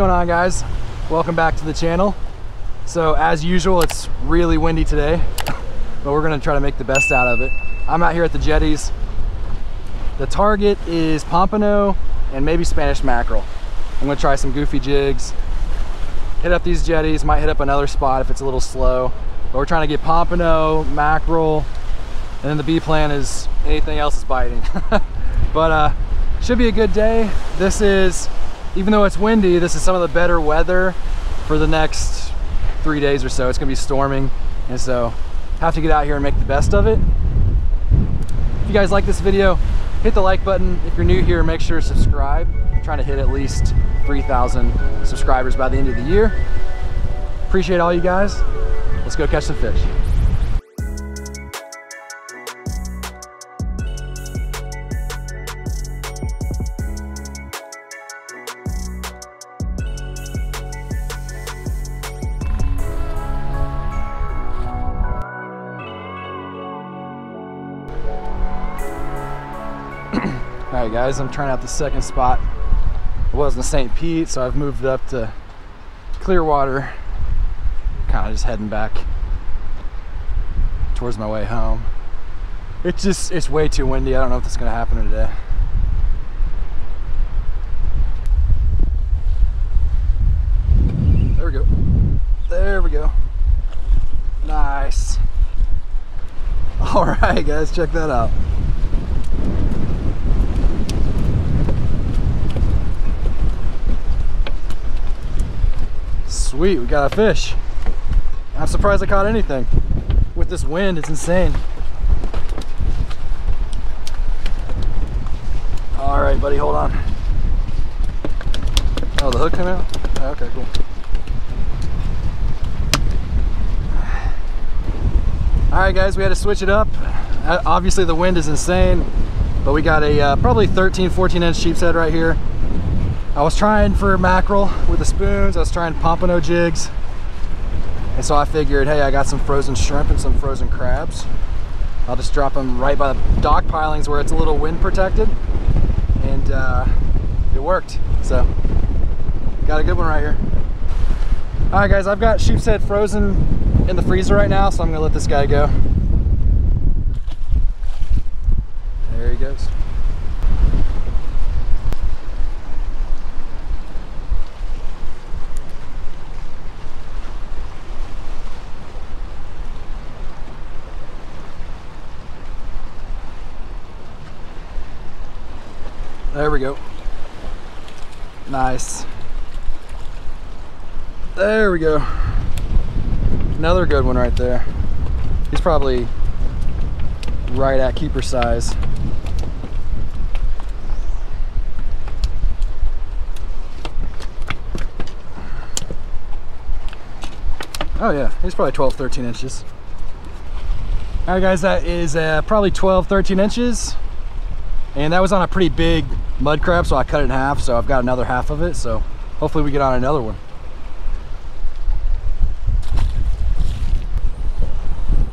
going on guys? Welcome back to the channel. So as usual, it's really windy today, but we're gonna try to make the best out of it. I'm out here at the jetties. The target is pompano and maybe Spanish mackerel. I'm gonna try some goofy jigs, hit up these jetties, might hit up another spot if it's a little slow. But we're trying to get pompano, mackerel, and then the B plan is anything else is biting. but uh, should be a good day. This is, even though it's windy, this is some of the better weather for the next three days or so. It's gonna be storming, and so have to get out here and make the best of it. If you guys like this video, hit the like button. If you're new here, make sure to subscribe. I'm trying to hit at least 3,000 subscribers by the end of the year. Appreciate all you guys. Let's go catch some fish. All right guys, I'm trying out the second spot. It wasn't St. Pete, so I've moved up to Clearwater. Kind of just heading back towards my way home. It's just, it's way too windy. I don't know if that's gonna happen today. There we go. There we go. Nice. All right, guys, check that out. Sweet, we got a fish. I'm surprised I caught anything. With this wind, it's insane. All right, buddy, hold on. Oh, the hook came out? Oh, okay, cool. All right, guys, we had to switch it up. Uh, Obviously, the wind is insane, but we got a uh, probably 13, 14 inch sheepshead right here. I was trying for mackerel with the spoons. I was trying pompano jigs. And so I figured, hey, I got some frozen shrimp and some frozen crabs. I'll just drop them right by the dock pilings where it's a little wind protected. And uh, it worked. So got a good one right here. All right, guys, I've got sheepshead frozen in the freezer right now, so I'm gonna let this guy go. There he goes. There we go. Nice. There we go. Another good one right there. He's probably right at keeper size. Oh yeah, he's probably 12, 13 inches. All right guys, that is uh, probably 12, 13 inches and that was on a pretty big mud crab so I cut it in half so I've got another half of it so hopefully we get on another one.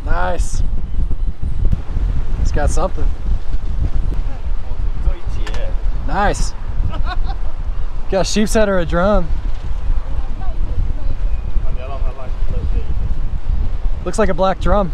Nice. It's got something. Nice. Got a sheepshead or a drum. Looks like a black drum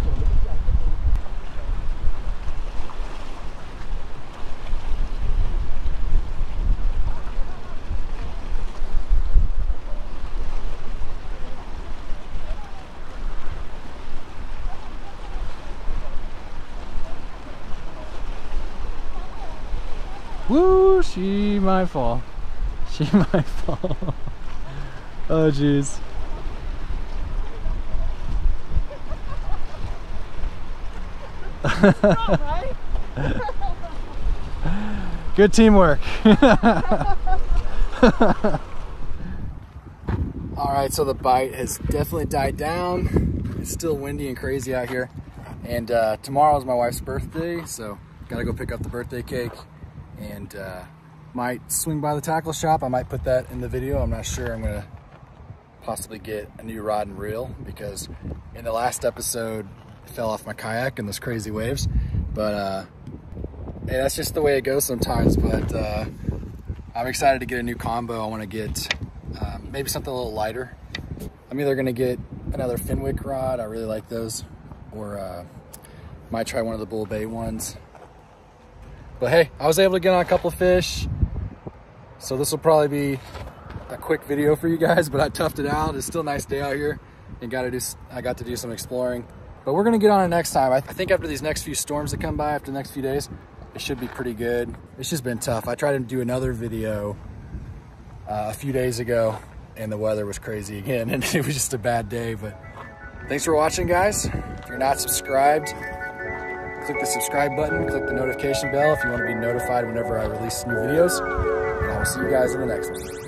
Woo, she might fall. She might fall. oh, jeez. Good teamwork. All right, so the bite has definitely died down. It's still windy and crazy out here. And uh, tomorrow is my wife's birthday, so gotta go pick up the birthday cake and uh, might swing by the tackle shop. I might put that in the video. I'm not sure. I'm gonna possibly get a new rod and reel because in the last episode it fell off my kayak in those crazy waves. But uh, hey, that's just the way it goes sometimes. But uh, I'm excited to get a new combo. I want to get Um, maybe something a little lighter. I'm either gonna get another Fenwick rod, I really like those, or uh, might try one of the Bull Bay ones. But hey, I was able to get on a couple of fish. So this will probably be a quick video for you guys, but I toughed it out. It's still a nice day out here and got to do, I got to do some exploring. But we're gonna get on it next time. I think after these next few storms that come by after the next few days, it should be pretty good. It's just been tough. I tried to do another video uh, a few days ago and the weather was crazy again and it was just a bad day. But thanks for watching guys. If you're not subscribed, click the subscribe button, click the notification bell if you want to be notified whenever I release new videos. And I will see you guys in the next one.